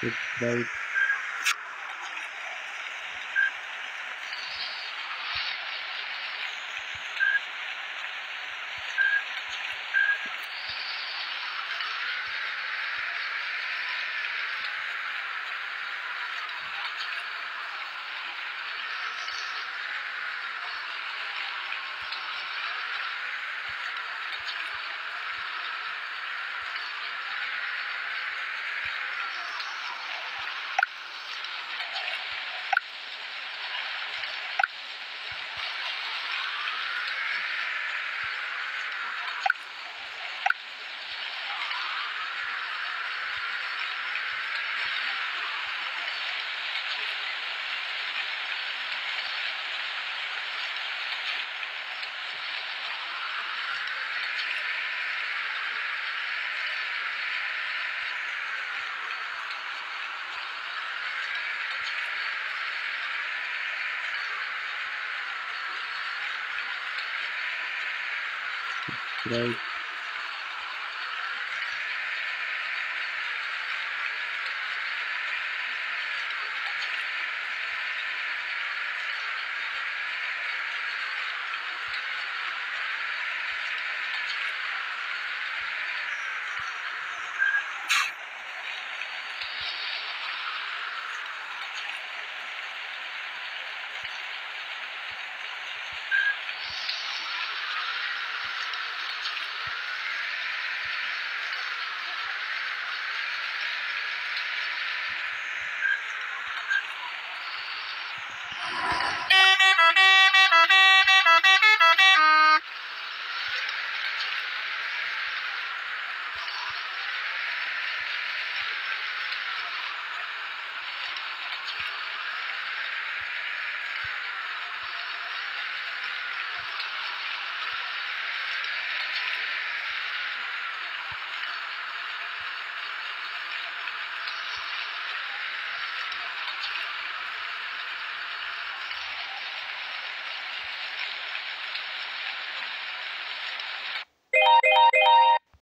subscribe subscribe